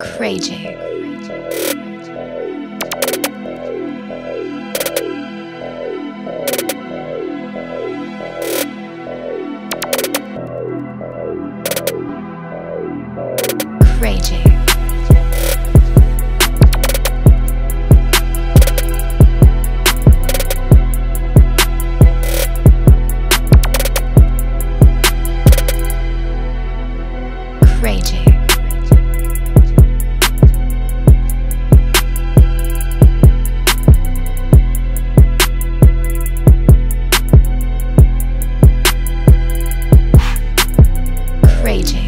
crazy. Crazy. Raging.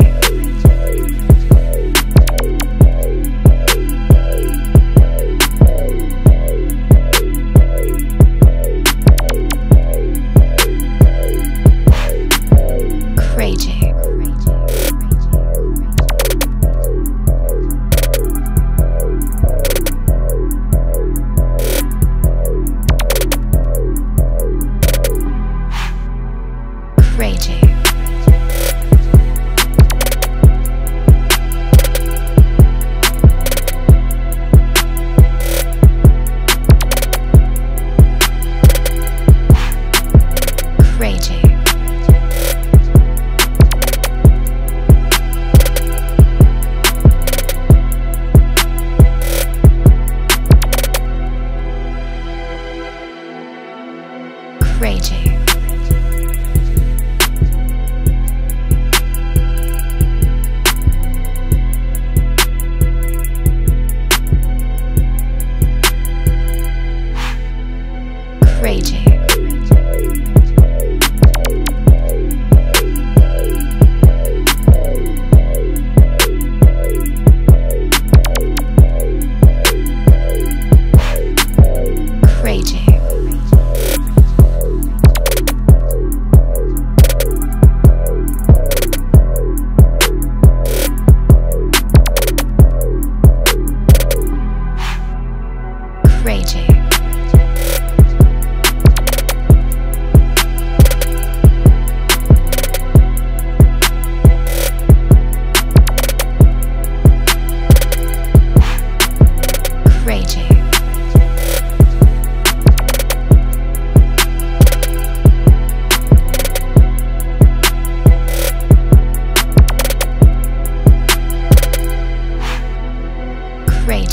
Ray J. Ray